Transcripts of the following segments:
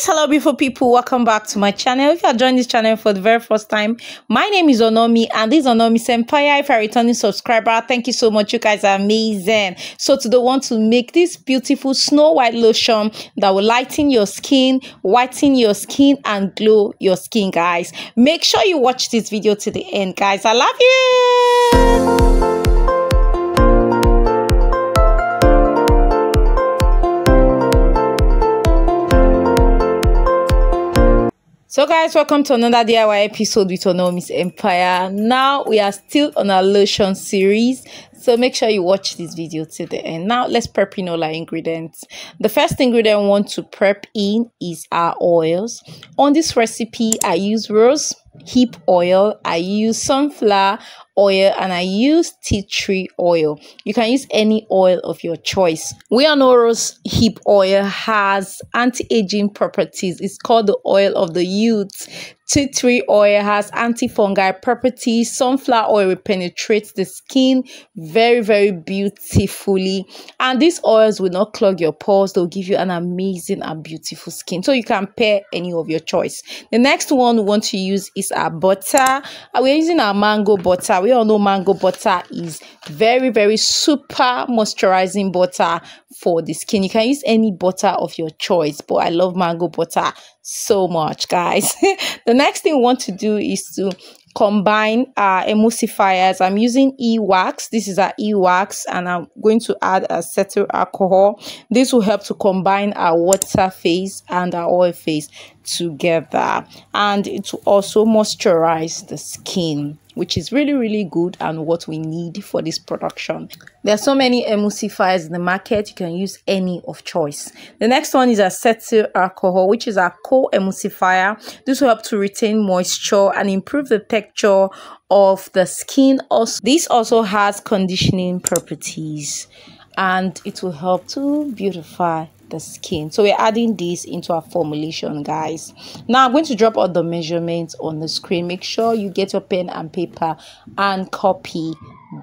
guys hello beautiful people. Welcome back to my channel. If you are joining this channel for the very first time my name is onomi and this is onomi's empire if you're a returning subscriber thank you so much. You guys are amazing. So today I want to make this beautiful snow white lotion that will lighten your skin whiten your skin and glow your skin guys. Make sure you watch this video to the end guys. I love you So guys, welcome to another DIY episode with Onomi's Empire. Now we are still on our lotion series. So make sure you watch this video till the end. Now let's prep in all our ingredients. The first ingredient I want to prep in is our oils. On this recipe, I use rose hip oil, I use sunflower oil and I use tea tree oil. You can use any oil of your choice. We all know rose hip oil has anti-aging properties. It's called the oil of the youth. Tea tree oil has antifungal properties. Sunflower oil will penetrate the skin very, very beautifully. And these oils will not clog your pores. They'll give you an amazing and beautiful skin. So you can pair any of your choice. The next one we want to use is our butter. Uh, we're using our mango butter. We all know mango butter is very, very super moisturizing butter for the skin. You can use any butter of your choice, but I love mango butter so much, guys. the next thing we want to do is to combine our emulsifiers. I'm using e-wax. This is our e-wax and I'm going to add acetyl alcohol. This will help to combine our water phase and our oil phase together and it will also moisturize the skin which is really really good and what we need for this production. There are so many emulsifiers in the market. You can use any of choice. The next one is acetyl alcohol which is a co-emulsifier. This will help to retain moisture and improve the texture of the skin also. This also has conditioning properties and it will help to beautify the skin. So we're adding this into our formulation guys. Now i'm going to drop all the measurements on the screen. Make sure you get your pen and paper and copy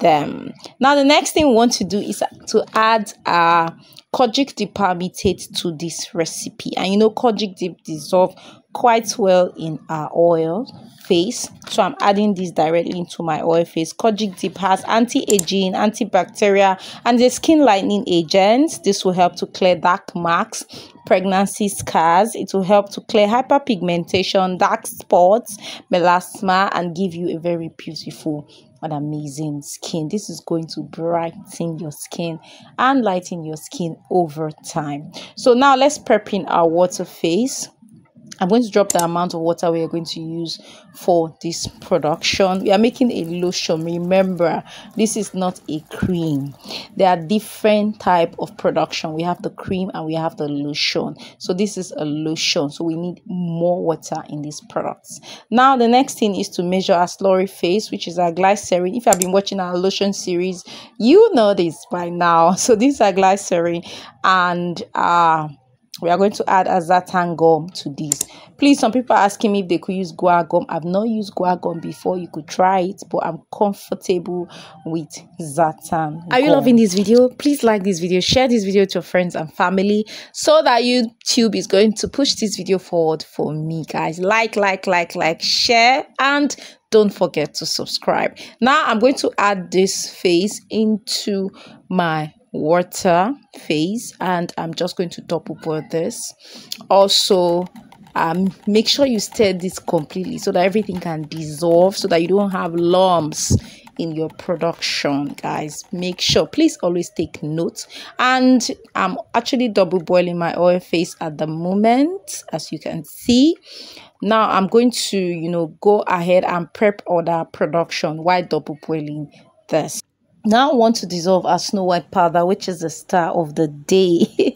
them. Now the next thing we want to do is to add our kojic dipalmitate to this recipe. And you know kojic dip dissolve quite well in our oil phase so i'm adding this directly into my oil phase kojic dip has anti-aging antibacterial and the skin lightening agents this will help to clear dark marks pregnancy scars. It will help to clear hyperpigmentation dark spots melasma and give you a very beautiful and amazing skin. This is going to brighten your skin and lighten your skin over time. So now let's prep in our water phase I'm going to drop the amount of water we are going to use for this production. We are making a lotion. Remember, this is not a cream. There are different type of production. We have the cream and we have the lotion. So this is a lotion. So we need more water in these products. Now the next thing is to measure our slurry phase, which is our glycerin. If you have been watching our lotion series, you know this by now. So these are glycerin and uh we are going to add a xanthan gum to this. Please some people are asking me if they could use guar gum. I've not used guar gum before. You could try it but i'm comfortable with xanthan are you loving this video? Please like this video. Share this video to your friends and family so that youtube is going to push this video forward for me guys. Like like like like share and don't forget to subscribe. Now i'm going to add this phase into my water phase and i'm just going to double boil this. Also um make sure you stir this completely so that everything can dissolve so that you don't have lumps in your production guys. Make sure please always take notes. And i'm actually double boiling my oil phase at the moment as you can see. Now i'm going to you know go ahead and prep other production while double boiling this now want to dissolve our Snow White powder, which is the star of the day.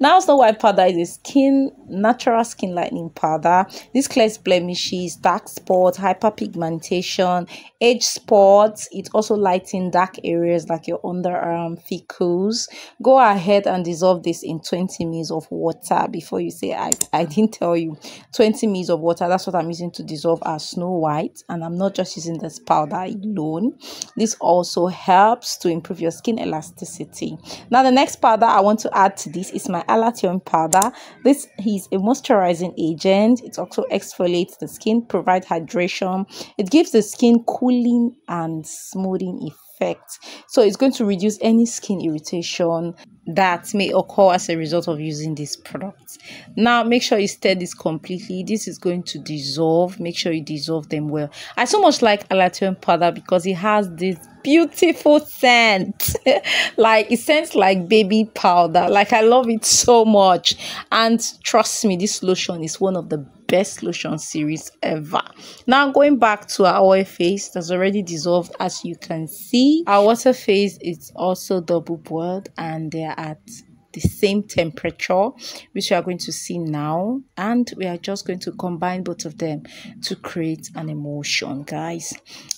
now Snow White powder is a skin natural skin lightening powder. This clears blemishes dark spots hyperpigmentation age spots. It also lightens dark areas like your underarm freckles go ahead and dissolve this in 20 ml of water before you say i i didn't tell you. 20 ml of water that's what i'm using to dissolve our snow white and i'm not just using this powder alone. This also helps to improve your skin elasticity. Now the next powder i want to add to this is my Allantoin powder. This is a moisturizing agent. It also exfoliates the skin, provide hydration. It gives the skin cooling and smoothing effect. So it's going to reduce any skin irritation that may occur as a result of using this product. Now make sure you stir this completely. This is going to dissolve. Make sure you dissolve them well. I so much like Allantoin powder because it has this beautiful scent like it scents like baby powder like i love it so much and trust me this lotion is one of the best lotion series ever. Now going back to our face that's already dissolved as you can see our water phase is also double boiled and they're at the same temperature which we are going to see now and we are just going to combine both of them to create an emulsion guys.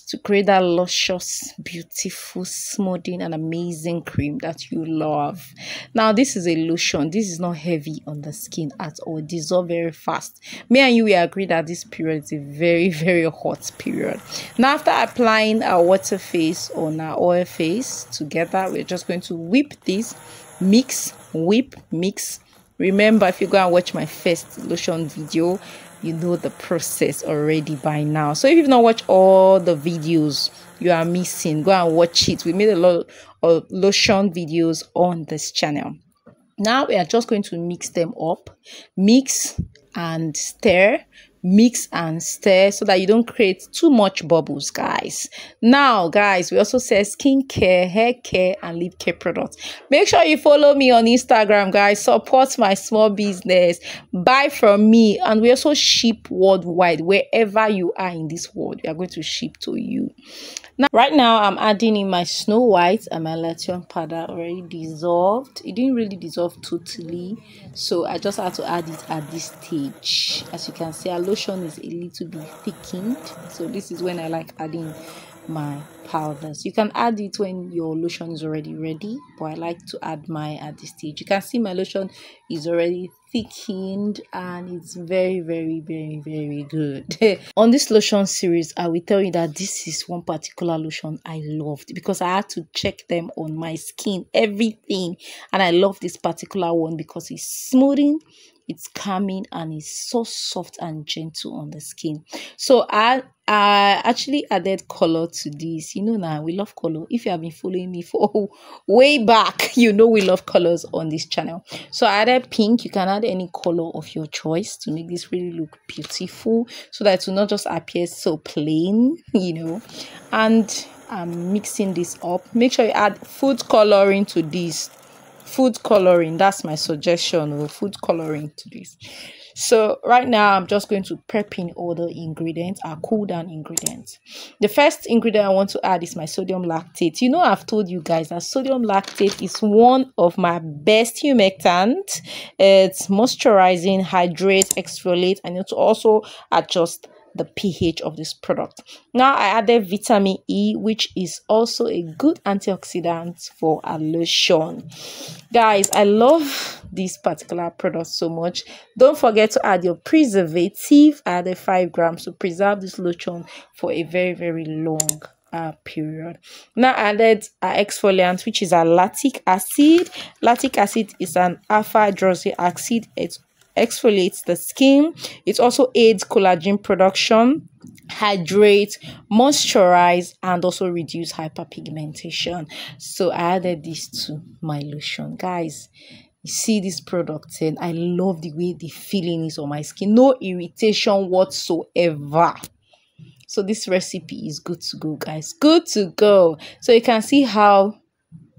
To create that luscious beautiful smoothing and amazing cream that you love. Now this is a lotion. This is not heavy on the skin at all. Dissolve very fast. Me and you we agree that this period is a very very hot period. Now after applying our water phase on our oil phase together we're just going to whip this mix whip mix. Remember if you go and watch my first lotion video you know the process already by now. So if you've not watched all the videos you are missing go and watch it. We made a lot of lotion videos on this channel. Now we are just going to mix them up. Mix and stir mix and stir so that you don't create too much bubbles guys. Now guys we also sell skincare hair care and lip care products. Make sure you follow me on instagram guys. Support my small business. Buy from me. And we also ship worldwide. Wherever you are in this world we are going to ship to you. Now, right now, I'm adding in my Snow White and my Lation powder already dissolved. It didn't really dissolve totally, so I just had to add it at this stage. As you can see, our lotion is a little bit thickened, so this is when I like adding my powders you can add it when your lotion is already ready but i like to add my at this stage. You can see my lotion is already thickened and it's very very very very good. On this lotion series i will tell you that this is one particular lotion i loved because i had to check them on my skin everything. And i love this particular one because it's smoothing it's calming and it's so soft and gentle on the skin. So i i actually added color to this. You know now we love color. If you have been following me for way back you know we love colors on this channel. So i added pink. You can add any color of your choice to make this really look beautiful so that it will not just appear so plain you know. And i'm mixing this up. Make sure you add food coloring to this. Food coloring. That's my suggestion or food coloring to this so right now i'm just going to prep in all the ingredients our cool down ingredients. The first ingredient i want to add is my sodium lactate. You know i've told you guys that sodium lactate is one of my best humectant it's moisturizing hydrate exfoliate and it also adjust the pH of this product. Now I added vitamin E which is also a good antioxidant for lotion. Guys, I love this particular product so much. Don't forget to add your preservative. I added 5 grams to preserve this lotion for a very very long uh, period. Now added uh, exfoliant which is a lactic acid. Lactic acid is an alpha hydroxy acid. It's exfoliates the skin. It also aids collagen production, hydrate, moisturize, and also reduce hyperpigmentation. So I added this to my lotion. Guys, you see this product and I love the way the feeling is on my skin. No irritation whatsoever. So this recipe is good to go, guys. Good to go. So you can see how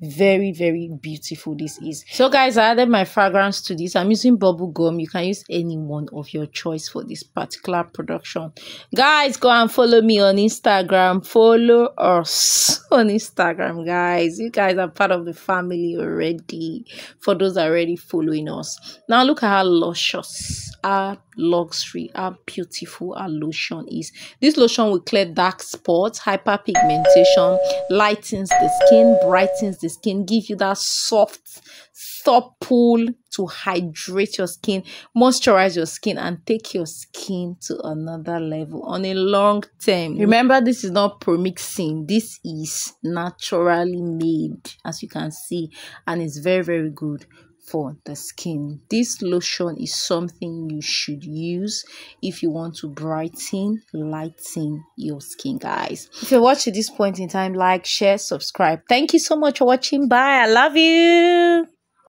very very beautiful this is. So guys i added my fragrance to this. I'm using bubble gum. You can use any one of your choice for this particular production. Guys go and follow me on instagram. Follow us on instagram guys. You guys are part of the family already for those already following us. Now look at how luscious our luxury how beautiful our lotion is. This lotion will clear dark spots hyperpigmentation lightens the skin brightens the skin give you that soft supple to hydrate your skin moisturize your skin and take your skin to another level on a long term. Remember this is not promixing this is naturally made as you can see and it's very very good for the skin. This lotion is something you should use if you want to brighten, lighten your skin, guys. If you watch at this point in time, like, share, subscribe. Thank you so much for watching. Bye. I love you.